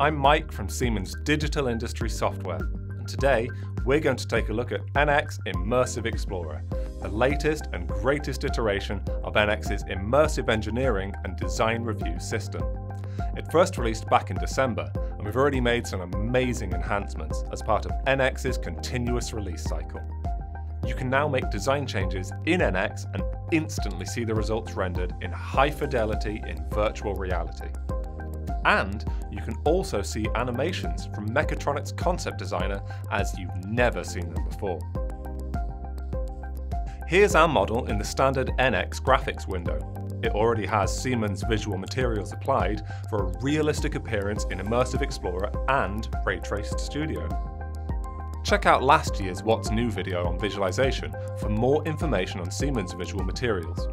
I'm Mike from Siemens Digital Industry Software, and today we're going to take a look at NX Immersive Explorer, the latest and greatest iteration of NX's immersive engineering and design review system. It first released back in December, and we've already made some amazing enhancements as part of NX's continuous release cycle. You can now make design changes in NX and instantly see the results rendered in high fidelity in virtual reality. And you can also see animations from Mechatronics concept designer as you've never seen them before. Here's our model in the standard NX graphics window. It already has Siemens visual materials applied for a realistic appearance in Immersive Explorer and Ray Traced Studio. Check out last year's What's New video on visualization for more information on Siemens visual materials.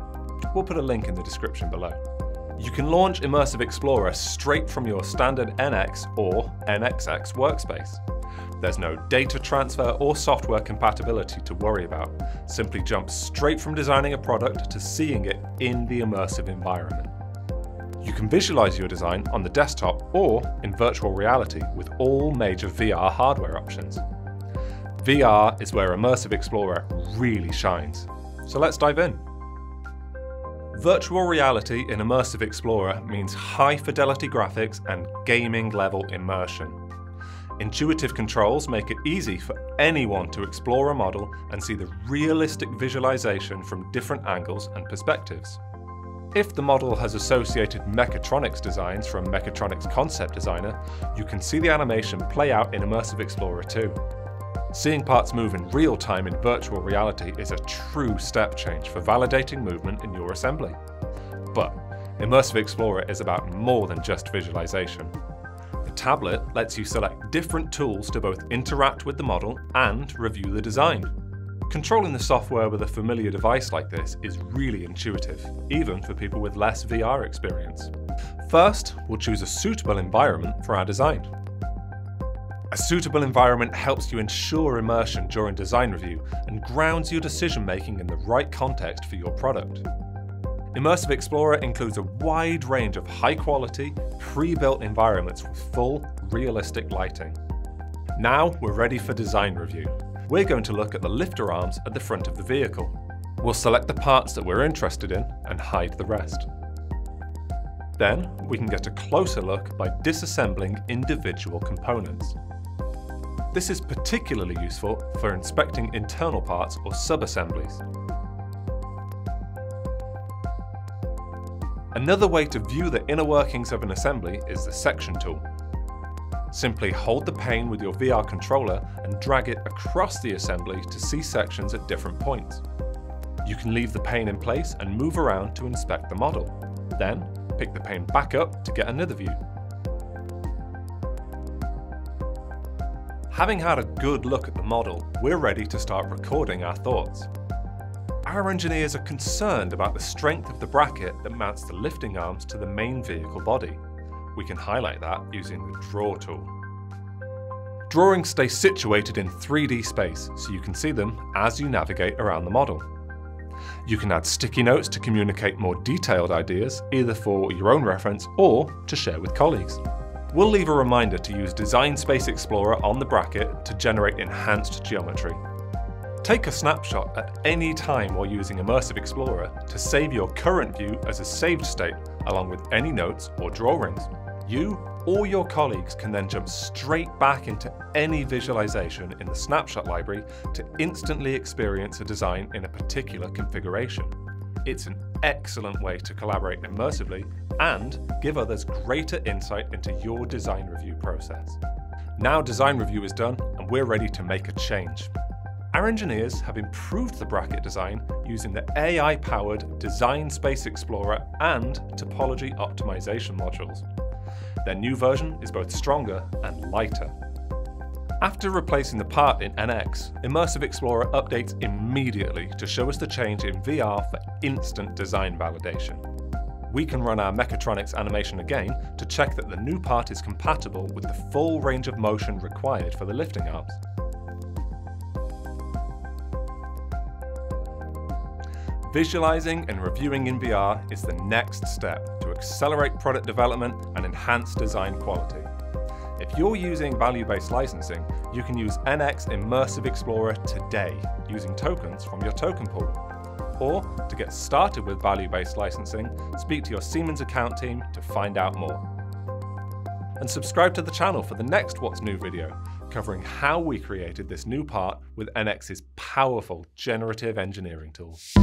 We'll put a link in the description below. You can launch Immersive Explorer straight from your standard NX or NX X workspace. There's no data transfer or software compatibility to worry about. Simply jump straight from designing a product to seeing it in the immersive environment. You can visualize your design on the desktop or in virtual reality with all major VR hardware options. VR is where Immersive Explorer really shines. So let's dive in. Virtual reality in Immersive Explorer means high fidelity graphics and gaming level immersion. Intuitive controls make it easy for anyone to explore a model and see the realistic visualization from different angles and perspectives. If the model has associated Mechatronics designs from Mechatronics Concept Designer, you can see the animation play out in Immersive Explorer too. Seeing parts move in real time in virtual reality is a true step change for validating movement in your assembly. But Immersive Explorer is about more than just visualization. The tablet lets you select different tools to both interact with the model and review the design. Controlling the software with a familiar device like this is really intuitive, even for people with less VR experience. First, we'll choose a suitable environment for our design. A suitable environment helps you ensure immersion during design review and grounds your decision making in the right context for your product. Immersive Explorer includes a wide range of high quality, pre-built environments with full, realistic lighting. Now we're ready for design review. We're going to look at the lifter arms at the front of the vehicle. We'll select the parts that we're interested in and hide the rest. Then we can get a closer look by disassembling individual components. This is particularly useful for inspecting internal parts or sub-assemblies. Another way to view the inner workings of an assembly is the section tool. Simply hold the pane with your VR controller and drag it across the assembly to see sections at different points. You can leave the pane in place and move around to inspect the model. Then, pick the pane back up to get another view. Having had a good look at the model, we're ready to start recording our thoughts. Our engineers are concerned about the strength of the bracket that mounts the lifting arms to the main vehicle body. We can highlight that using the Draw tool. Drawings stay situated in 3D space, so you can see them as you navigate around the model. You can add sticky notes to communicate more detailed ideas, either for your own reference or to share with colleagues. We'll leave a reminder to use Design Space Explorer on the bracket to generate enhanced geometry. Take a snapshot at any time while using Immersive Explorer to save your current view as a saved state, along with any notes or drawings. You or your colleagues can then jump straight back into any visualization in the snapshot library to instantly experience a design in a particular configuration. It's an excellent way to collaborate immersively and give others greater insight into your design review process. Now design review is done and we're ready to make a change. Our engineers have improved the bracket design using the AI-powered Design Space Explorer and Topology Optimization modules. Their new version is both stronger and lighter. After replacing the part in NX, Immersive Explorer updates immediately to show us the change in VR for instant design validation. We can run our Mechatronics animation again to check that the new part is compatible with the full range of motion required for the lifting arms. Visualizing and reviewing in VR is the next step to accelerate product development and enhance design quality. If you're using value-based licensing, you can use NX Immersive Explorer today using tokens from your token pool. Or, to get started with value-based licensing, speak to your Siemens account team to find out more. And subscribe to the channel for the next What's New video, covering how we created this new part with NX's powerful generative engineering tools.